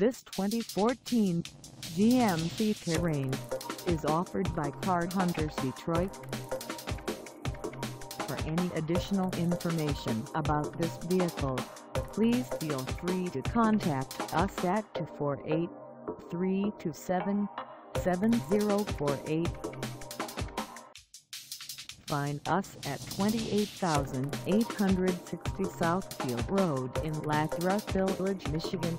This 2014 GMC Terrain is offered by Car Hunterz Detroit. For any additional information about this vehicle, please feel free to contact us at 248-327-7048. Find us at 28860 Southfield Road in Lathrup Village, Michigan